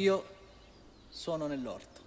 Io sono nell'orto.